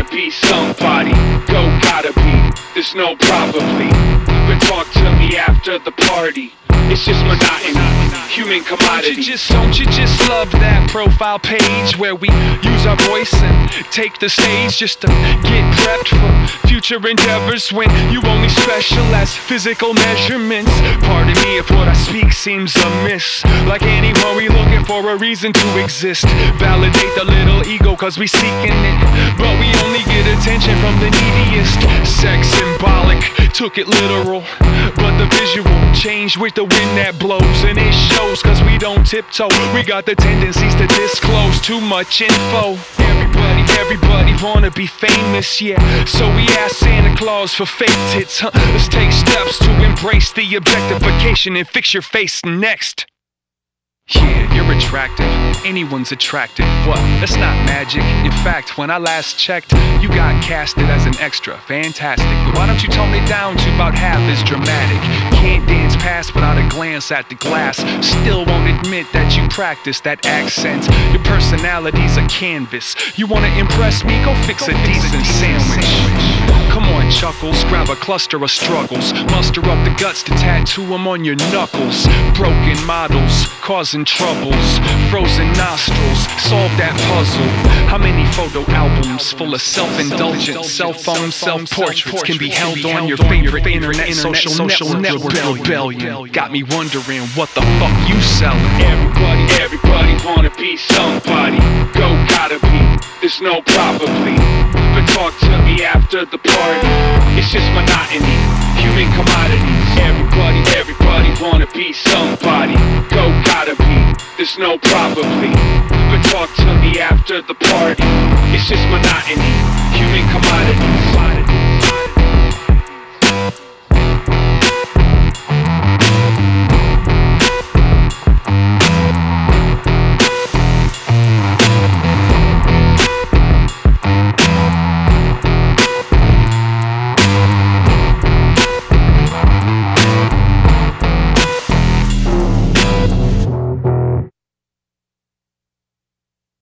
wanna be somebody. Go, gotta be. There's no probably. But talk to me after the party. It's just monotony, human Don't commodity. you just, don't you just love that profile page where we use our voice and take the stage just to get prepped for future endeavors when you only special as physical measurements? Pardon me if what I speak seems amiss. Like anyone, we looking for a reason to exist. Validate the little ego cause we seeking it. But we only get attention from the neediest. Sex symbolic, took it literal. But the visual change with the wind that blows. And it shows cause we don't tiptoe. We got the tendencies to disclose too much info. Everybody, everybody wanna be famous, yeah. So we ask Santa Claus for fake tits, huh? Let's take steps to embrace the objectification and fix your face next. Yeah, you're attractive. Anyone's attractive. What? That's not magic. In fact, when I last checked, you got casted as an extra. Fantastic. But why don't you tone it down to about half as dramatic? Can't dance past without a glance at the glass. Still won't admit that you practice that accent. Your personality's a canvas. You wanna impress me? Go fix a decent sandwich. Chuckles, grab a cluster of struggles. Muster up the guts to tattoo them on your knuckles. Broken models, causing troubles. Frozen nostrils, solve that puzzle. How many photo albums full of self indulgent cell phone self portraits can be held on your favorite internet social network rebellion? Got me wondering what the fuck you selling. Everybody, everybody wanna be somebody. Go, gotta be. There's no probably. But talk to me after the party. It's just monotony, human commodities. Everybody, everybody wanna be somebody. Go, gotta be. There's no probably. But talk to me after the party. It's just monotony, human commodities.